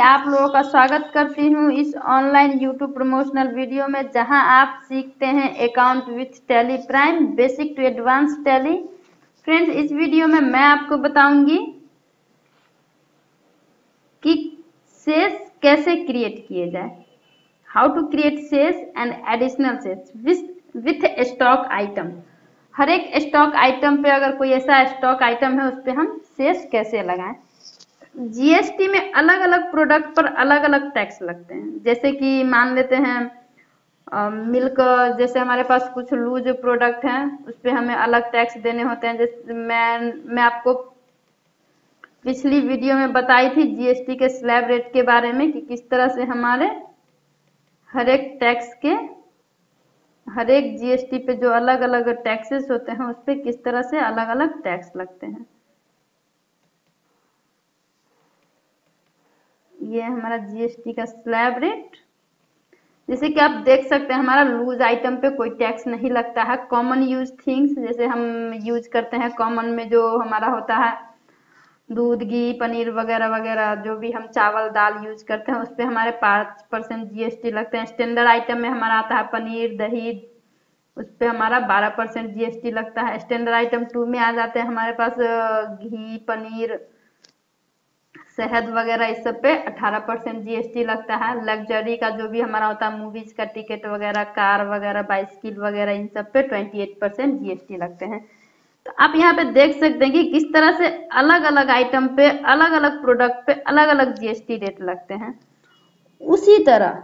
आप लोगों का स्वागत करती हूँ इस ऑनलाइन यूट्यूब प्रमोशनल वीडियो में, जहाँ आप सीखते हैं account with Tally Prime basic to advance Tally friends इस वीडियो में मैं आपको बताऊँगी कि सेस कैसे क्रिएट किए जाए। How to create cess and additional cess with stock item हर एक स्टॉक आइटम पे अगर कोई ऐसा स्टॉक आइटम है, उस पर हम सेस कैसे लगाएँ? जीएसटी में अलग अलग प्रोडक्ट पर अलग अलग टैक्स लगते हैं। जैसे कि मान लेते हैं मिल्क जैसे हमारे पास कुछ लूज प्रोडक्ट हैं, उस पर हमें अलग टैक्स देने होते हैं। जैसे मैं मैं आपको पिछली वीडियो में बताई थी जीएसटी के स्लैब रेट के बारे में कि किस तरह से हमारे हर एक टैक्स के, हर एक जीएसटी पे जो अलग अलग टैक्सेस होते हैं, उस पर किस तरह से अलग अलग टैक्स लगते हैं। ये हमारा जीएसटी का स्लैब रेट जैसे कि आप देख सकते हैं, हमारा लूज आइटम पे कोई टैक्स नहीं लगता है। कॉमन यूज़ थिंग्स जैसे हम यूज़ करते हैं कॉमन में जो हमारा होता है, दूध, घी, पनीर वगैरह वगैरह, जो भी हम चावल, दाल यूज़ करते हैं, उस पर हमारे पाँच परसेंट जी लगते हैं। स्टैंडर्ड आइटम में हमारा आता है पनीर, दही, उस पर हमारा बारह परसेंट जी लगता है। स्टैंडर्ड आइटम टू में आ जाते हैं हमारे पास घी, पनीर शहद वगैरह इस सब पे 18 परसेंट जीएसटी लगता है। लग्जरी का जो भी हमारा होता है मूवीज़ का टिकट वगैरह कार वगैरह बाइसिकल वगैरह, इन सब पे 28 परसेंट जीएसटी लगते हैं। तो आप यहाँ पे देख सकते हैं कि किस तरह से अलग अलग आइटम पे अलग अलग प्रोडक्ट पे अलग अलग जीएसटी रेट लगते हैं। उसी तरह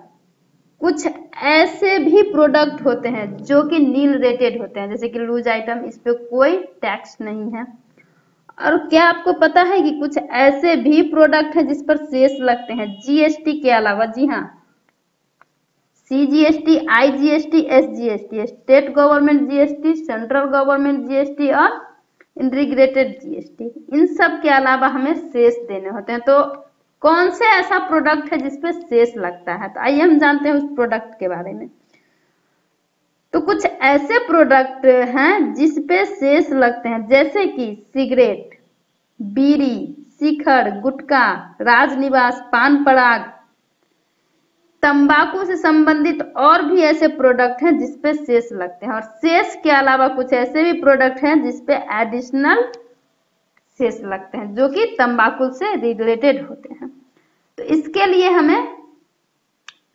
कुछ ऐसे भी प्रोडक्ट होते हैं जो कि नील रेटेड होते हैं। जैसे कि लूज आइटम इस पे कोई टैक्स नहीं है। और क्या आपको पता है कि कुछ ऐसे भी प्रोडक्ट हैं जिस पर शेष लगते हैं? जीएसटी के अलावा, जी हाँ। C GST I GST S GST state government GST central government GST और इंटीग्रेटेड जीएसटी इन सब के अलावा हमें शेष देने होते हैं। तो कौन से ऐसा प्रोडक्ट है जिसपे शेष लगता है? तो आइए हम जानते हैं उस प्रोडक्ट के बारे में। तो कुछ ऐसे प्रोडक्ट हैं जिसपे शेष लगते हैं, जैसे कि सिगरेट, बीड़ी, शिखर, गुटखा, राजनिवास, पान पराग। तंबाकू से संबंधित और भी ऐसे प्रोडक्ट हैं जिसपे शेष लगते हैं। और शेष के अलावा कुछ ऐसे भी प्रोडक्ट हैं जिसपे एडिशनल शेष लगते हैं, जो कि तंबाकू से रिलेटेड होते हैं। तो इसके लिए हमें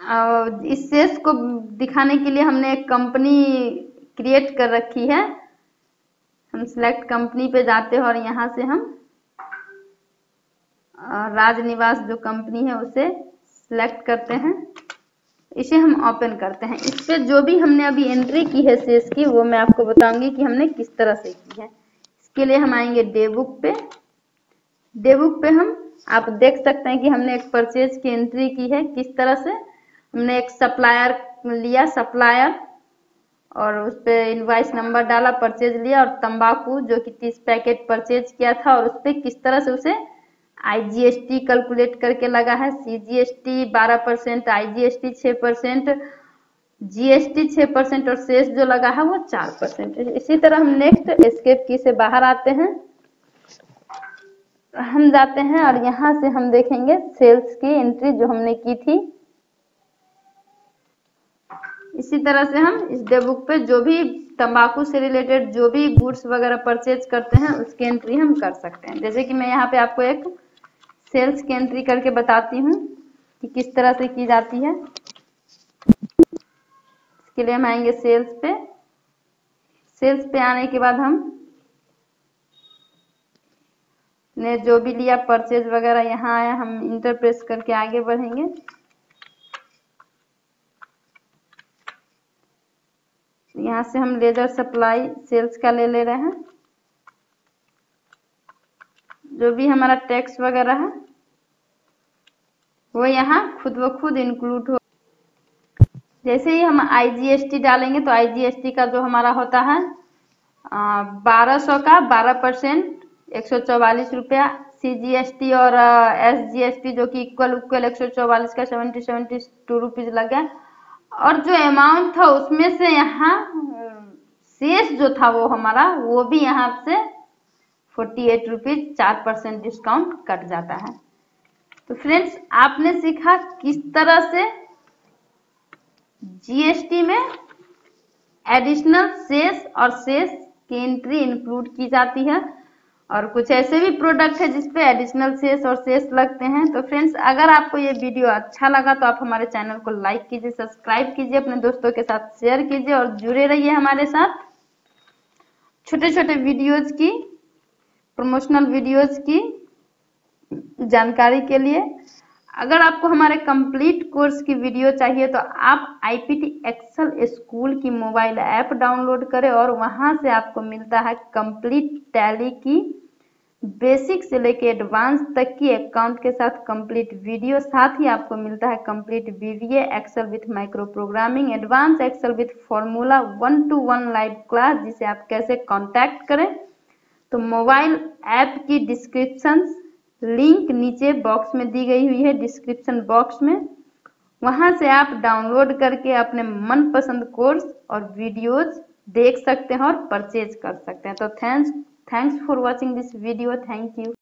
इस शेष को दिखाने के लिए हमने एक कंपनी क्रिएट कर रखी है। हम सिलेक्ट कंपनी पे जाते हैं और यहाँ से हम राजनिवास जो कंपनी है उसे सिलेक्ट करते हैं। इसे हम ओपन करते हैं। इस पे जो भी हमने अभी एंट्री की है शेष की, वो मैं आपको बताऊँगी कि हमने किस तरह से की है। इसके लिए हम आएँगे डेबुक पे। डेबुक पे हम, आप देख सकते हैं कि हमने एक परचेज की एंट्री की है, किस तरह से हमने एक सप्लायर लिया सप्लायर और उस पर इनवाइस नंबर डाला परचेज लिया, और तंबाकू जो कि तीस पैकेट परचेज किया था, और उस पर किस तरह से उसे आईजीएसटी कैलकुलेट करके लगा है? CGST 12 percent I G IGST 6 percent GST 6 percent, और शेष जो लगा है वो 4 परसेंट। इसी तरह हम नेक्स्ट एस्केप की से बाहर आते हैं। हम जाते हैं, और यहाँ से हम देखेंगे सेल्स की एंट्री जो हमने की थी। इसी तरह से हम इस डे बुक पे जो भी तंबाकू से रिलेटेड जो भी गुड्स वगैरह परचेज करते हैं, उसकी एंट्री हम कर सकते हैं। जैसे कि मैं यहाँ पे आपको एक सेल्स की एंट्री करके बताती हूँ कि किस तरह से की जाती है। इसके लिए हम आएँगे सेल्स पे। सेल्स पे आने के बाद हम ने जो भी लिया परचेज वगैरह यहाँ आया, हम इंटरप्रेस करके आगे बढ़ेंगे। यहाँ से हम लेजर सप्लाई सेल्स का ले ले रहे हैं। जो भी हमारा टैक्स वगैरह है, वो यहाँ खुद व खुद इंक्लूड हो। जैसे ही हम आईजीएसटी डालेंगे तो आईजीएसटी का जो हमारा होता है बारह सौ का बारह परसेंट, एक सौ चौवालीस रुपया सीजीएसटी और एसजीएसटी जो कि इक्वल इक्वल एक सौ चौवालीस का सेवेंटी सेवेंटी टू रुपीज़ लग गया। और जो अमाउंट था उसमें से यहाँ शेष जो था वो हमारा, वो भी यहाँ से फोर्टी एट रुपीज़ चार परसेंट डिस्काउंट कट जाता है। तो फ्रेंड्स आपने सीखा किस तरह से जीएसटी में एडिशनल सेस और सेस की एंट्री इंक्लूड की जाती है। और कुछ ऐसे भी प्रोडक्ट है जिसपे एडिशनल सेस और सेस लगते हैं। तो फ्रेंड्स अगर आपको ये वीडियो अच्छा लगा तो आप हमारे चैनल को लाइक कीजिए सब्सक्राइब कीजिए, अपने दोस्तों के साथ शेयर कीजिए और जुड़े रहिए हमारे साथ। छोटे छोटे वीडियोज़ की प्रमोशनल वीडियोज़ की जानकारी के लिए। अगर आपको हमारे कंप्लीट कोर्स की वीडियो चाहिए तो आप आईपीटी एक्सेल स्कूल की मोबाइल ऐप डाउनलोड करें और वहाँ से आपको मिलता है कंप्लीट टैली की बेसिक से लेके एडवांस तक की अकाउंट के साथ कंप्लीट वीडियो साथ ही आपको मिलता है complete BVA Excel with micro programming advance Excel with formula one two one live class जिसे आप कैसे कांटेक्ट करें। तो मोबाइल ऐप की डिस्क्रिप्शन लिंक नीचे बॉक्स में दी गई हुई है, डिस्क्रिप्शन बॉक्स में वहाँ से आप डाउनलोड करके अपने मनपसंद कोर्स और वीडियोज़ देख सकते हैं और परचेज कर सकते हैं तो thanks thanks for watching this video, thank you.